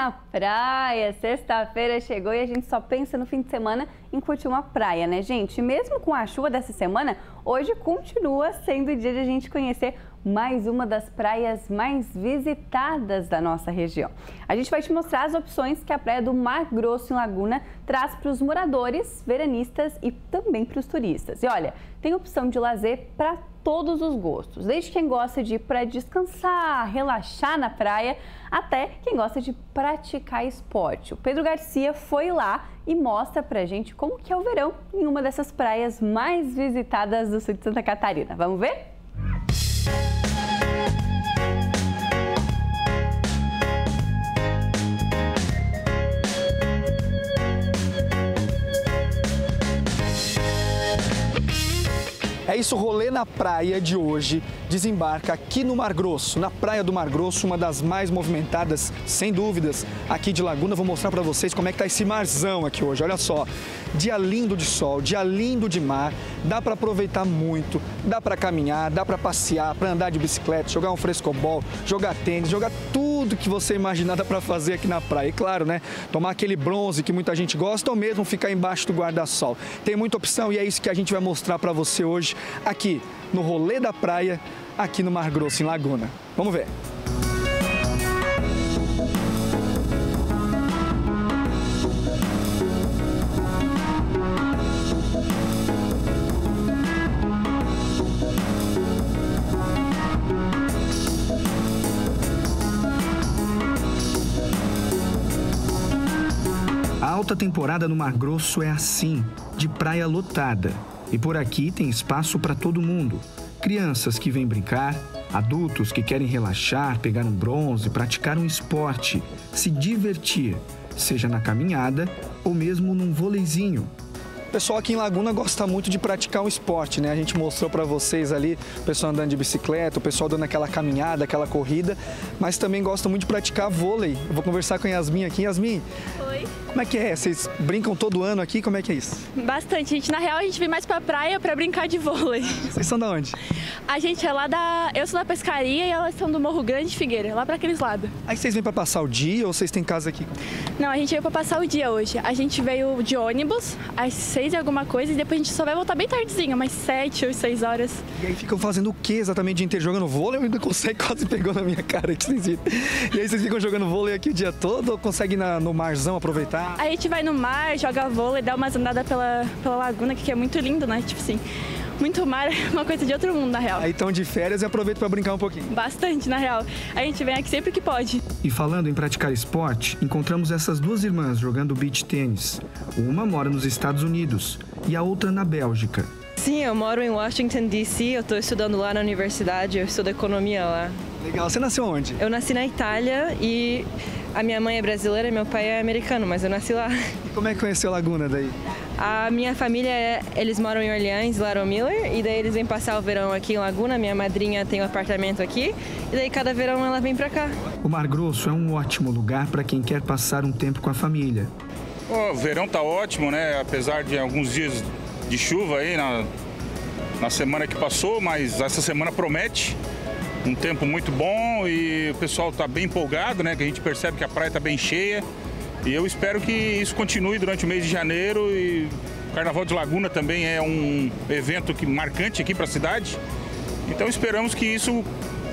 na praia. Sexta-feira chegou e a gente só pensa no fim de semana em curtir uma praia, né, gente? Mesmo com a chuva dessa semana, hoje continua sendo o dia de a gente conhecer mais uma das praias mais visitadas da nossa região. A gente vai te mostrar as opções que a Praia do Mar Grosso em Laguna traz para os moradores, veranistas e também para os turistas. E olha, tem opção de lazer para todos os gostos, desde quem gosta de ir para descansar, relaxar na praia, até quem gosta de praticar esporte. O Pedro Garcia foi lá e mostra pra gente como que é o verão em uma dessas praias mais visitadas do sul de Santa Catarina. Vamos ver? Yeah. É isso, rolê na praia de hoje desembarca aqui no Mar Grosso, na praia do Mar Grosso, uma das mais movimentadas, sem dúvidas, aqui de Laguna. Vou mostrar para vocês como é que tá esse marzão aqui hoje. Olha só, dia lindo de sol, dia lindo de mar, dá para aproveitar muito, dá para caminhar, dá para passear, para andar de bicicleta, jogar um frescobol, jogar tênis, jogar tudo que você imaginar para fazer aqui na praia. E claro, né, tomar aquele bronze que muita gente gosta ou mesmo ficar embaixo do guarda-sol. Tem muita opção e é isso que a gente vai mostrar para você hoje aqui no Rolê da Praia, aqui no Mar Grosso, em Laguna. Vamos ver. Alta temporada no Mar Grosso é assim, de praia lotada. E por aqui tem espaço para todo mundo. Crianças que vêm brincar, adultos que querem relaxar, pegar um bronze, praticar um esporte, se divertir, seja na caminhada ou mesmo num voleizinho. O pessoal aqui em Laguna gosta muito de praticar um esporte, né? A gente mostrou para vocês ali o pessoal andando de bicicleta, o pessoal dando aquela caminhada, aquela corrida, mas também gosta muito de praticar vôlei. Eu vou conversar com a Yasmin aqui. Yasmin, Oi. Como é que é? Vocês brincam todo ano aqui? Como é que é isso? Bastante. Gente, na real, a gente vem mais pra praia pra brincar de vôlei. Vocês são da onde? A gente é lá da. Eu sou da pescaria e elas são do Morro Grande de Figueira, lá pra aqueles lados. Aí vocês vêm para passar o dia ou vocês têm casa aqui? Não, a gente veio pra passar o dia hoje. A gente veio de ônibus às seis e alguma coisa e depois a gente só vai voltar bem tardezinho, umas sete ou seis horas. E aí ficam fazendo o que exatamente o dia inteiro? Jogando vôlei? Eu ainda consegue, quase pegou na minha cara que vocês viram. E aí vocês ficam jogando vôlei aqui o dia todo ou conseguem na- no marzão aproveitar? A gente vai no mar, joga vôlei, dá umas andadas pela, pela laguna, que é muito lindo, né? Tipo assim, muito mar é uma coisa de outro mundo, na real. Aí estão de férias e aproveitam para brincar um pouquinho. Bastante, na real. A gente vem aqui sempre que pode. E falando em praticar esporte, encontramos essas duas irmãs jogando beach tênis. Uma mora nos Estados Unidos e a outra na Bélgica. Sim, eu moro em Washington, D.C. Eu estou estudando lá na universidade, eu estudo economia lá. Legal. Você nasceu onde? Eu nasci na Itália e a minha mãe é brasileira e meu pai é americano, mas eu nasci lá. E como é que conheceu Laguna daí? A minha família, é- eles moram em Orleans, Laron Miller, e daí eles vêm passar o verão aqui em Laguna. Minha madrinha tem um apartamento aqui, e daí cada verão ela vem pra cá. O Mar Grosso é um ótimo lugar para quem quer passar um tempo com a família. O verão tá ótimo, né? Apesar de alguns dias de chuva aí na, na semana que passou, mas essa semana promete um tempo muito bom e o pessoal tá bem empolgado, né? Que a gente percebe que a praia tá bem cheia. E eu espero que isso continue durante o mês de janeiro e o Carnaval de Laguna também é um evento que marcante aqui para a cidade. Então esperamos que isso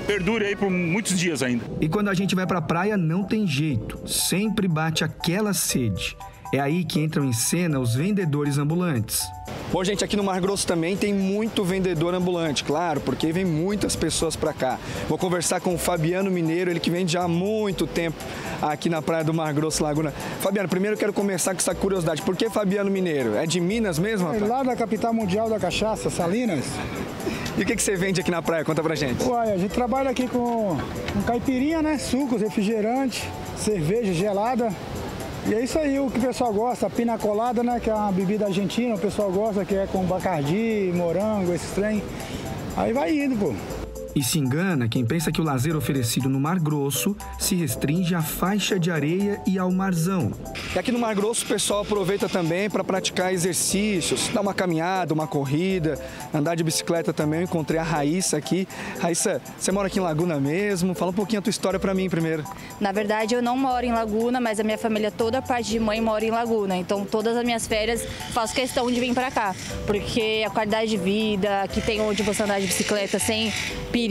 perdure aí por muitos dias ainda. E quando a gente vai para a praia, não tem jeito, sempre bate aquela sede. É aí que entram em cena os vendedores ambulantes. Bom, gente, aqui no Mar Grosso também tem muito vendedor ambulante, claro, porque vem muitas pessoas para cá. Vou conversar com o Fabiano Mineiro, ele que vem já há muito tempo aqui na praia do Mar Grosso, Laguna. Fabiano, primeiro eu quero começar com essa curiosidade. Por que Fabiano Mineiro? É de Minas mesmo, É? Lá da capital mundial da cachaça, Salinas. E o que, que você vende aqui na praia? Conta pra gente. Uai, a gente trabalha aqui com, com caipirinha, né? Sucos, refrigerante, cerveja gelada. E é isso aí o que o pessoal gosta, a pina colada, né? Que é uma bebida argentina, o pessoal gosta, que é com bacardi, morango, esses trem. Aí vai indo, pô. E se engana quem pensa que o lazer oferecido no Mar Grosso se restringe à faixa de areia e ao marzão. E aqui no Mar Grosso o pessoal aproveita também para praticar exercícios, dar uma caminhada, uma corrida, andar de bicicleta também. Eu encontrei a Raíssa aqui. Raíssa, você mora aqui em Laguna mesmo? Fala um pouquinho a tua história para mim primeiro. Na verdade, eu não moro em Laguna, mas a minha família toda, a parte de mãe, mora em Laguna. Então, todas as minhas férias faço questão de vir para cá, porque a qualidade de vida, aqui tem onde você andar de bicicleta sem perigo,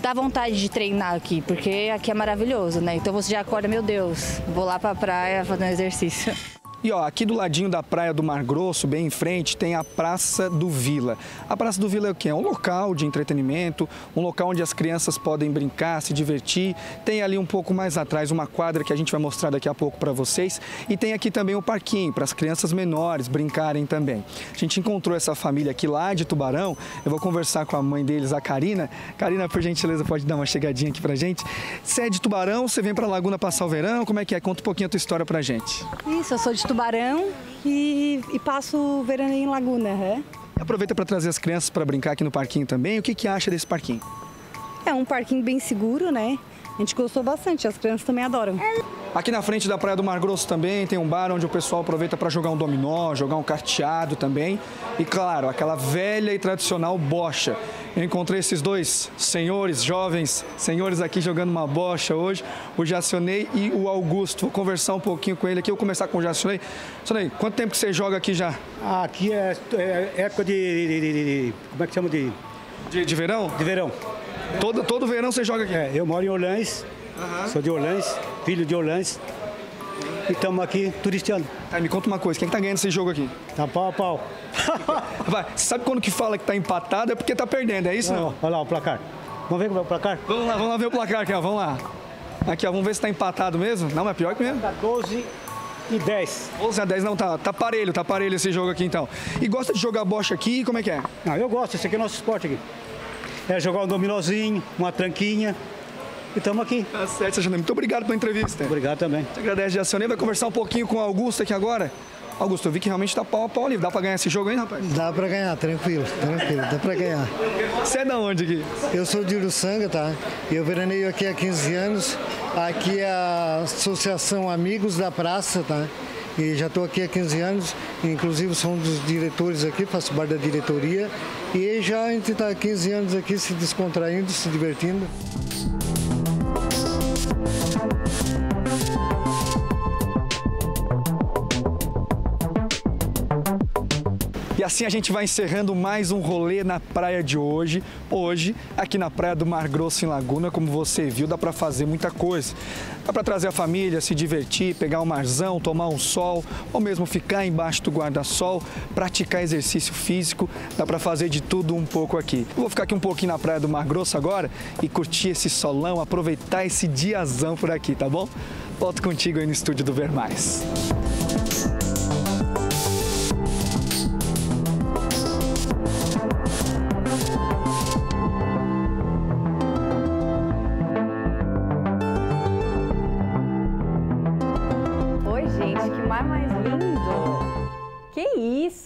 dá vontade de treinar aqui, porque aqui é maravilhoso, né? Então você já acorda, meu Deus, vou lá para a praia fazer um exercício. E ó, aqui do ladinho da praia do Mar Grosso, bem em frente, tem a Praça do Vila. A Praça do Vila é o quê? É um local de entretenimento, um local onde as crianças podem brincar, se divertir. Tem ali um pouco mais atrás uma quadra que a gente vai mostrar daqui a pouco para vocês. E tem aqui também o parquinho para as crianças menores brincarem também. A gente encontrou essa família aqui lá de Tubarão. Eu vou conversar com a mãe deles, a Karina. Karina, por gentileza, pode dar uma chegadinha aqui pra gente. Você é de Tubarão, você vem pra Laguna passar o verão, como é que é? Conta um pouquinho a tua história pra gente. Isso, eu sou de Tubarão e, e passo o verão em Laguna. É? Aproveita para trazer as crianças para brincar aqui no parquinho também. O que, que acha desse parquinho? é um parquinho bem seguro, né? A gente gostou bastante, as crianças também adoram. Aqui na frente da Praia do Mar Grosso também tem um bar onde o pessoal aproveita para jogar um dominó, jogar um carteado também. E claro, aquela velha e tradicional bocha. Eu encontrei esses dois senhores, jovens senhores aqui jogando uma bocha hoje, o Jacionei e o Augusto. Vou conversar um pouquinho com ele aqui, eu vou começar com o Jacionei. Jacionei, quanto tempo que você joga aqui já? Aqui é, é época de, de- de- de- Como é que chama de. De, de verão? De verão. Todo, todo verão você joga aqui? É, eu moro em Orlães, sou de Orlães, filho de Orlães. E estamos aqui turisteando. Tá, me conta uma coisa, quem que tá ganhando esse jogo aqui? Tá pau a pau. Vai, você sabe quando que fala que tá empatado é porque tá perdendo, é isso? Não? Olha lá o placar. Vamos ver como é o placar? Vamos lá, vamos lá ver o placar aqui, ó, vamos lá. Aqui, ó, vamos ver se tá empatado mesmo. Não, mas pior que mesmo. Tá 12 e 10. 11 a 10, não, tá, tá parelho, tá parelho esse jogo aqui então. E gosta de jogar bocha aqui, como é que é? Não, eu gosto, esse aqui é nosso esporte aqui. É jogar um dominozinho, uma tranquinha. E estamos aqui. Tá certo, Sérgio. Muito obrigado pela entrevista. Obrigado também. Te agradece, Jacionei. Vai conversar um pouquinho com o Augusto aqui agora. Augusto, eu vi que realmente tá pau a pau ali. Dá pra ganhar esse jogo aí, rapaz? Dá pra ganhar, tranquilo, tranquilo, dá pra ganhar. Você é da onde aqui? Eu sou de Uruçanga, tá? Eu veraneio aqui há 15 anos. Aqui é a Associação Amigos da Praça, tá? E já estou aqui há 15 anos, inclusive sou um dos diretores aqui, faço parte da diretoria. E já a gente está há 15 anos aqui se descontraindo, se divertindo. Assim a gente vai encerrando mais um rolê na praia de hoje. Hoje, aqui na praia do Mar Grosso em Laguna, como você viu, dá para fazer muita coisa. Dá para trazer a família, se divertir, pegar um marzão, tomar um sol, ou mesmo ficar embaixo do guarda-sol, praticar exercício físico. Dá para fazer de tudo um pouco aqui. Eu vou ficar aqui um pouquinho na praia do Mar Grosso agora e curtir esse solão, aproveitar esse diazão por aqui, tá bom? Volto contigo aí no estúdio do Ver Mais.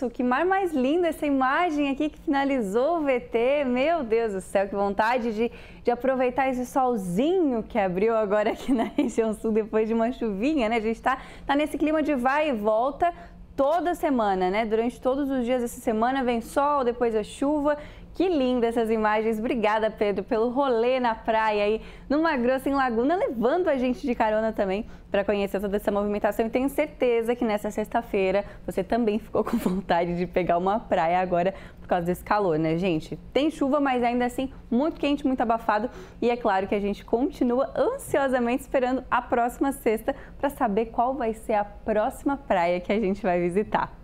Isso, que mar mais lindo essa imagem aqui que finalizou o VT. Meu Deus do céu, que vontade de, de aproveitar esse solzinho que abriu agora aqui na região sul depois de uma chuvinha, né? A gente tá, tá nesse clima de vai e volta toda semana, né? Durante todos os dias dessa semana vem sol, depois a chuva. Que linda essas imagens. Obrigada, Pedro, pelo rolê na praia aí no Mar Grosso, em Laguna, levando a gente de carona também para conhecer toda essa movimentação. E tenho certeza que nessa sexta-feira você também ficou com vontade de pegar uma praia agora por causa desse calor, né, gente? Tem chuva, mas ainda assim muito quente, muito abafado. E é claro que a gente continua ansiosamente esperando a próxima sexta para saber qual vai ser a próxima praia que a gente vai visitar.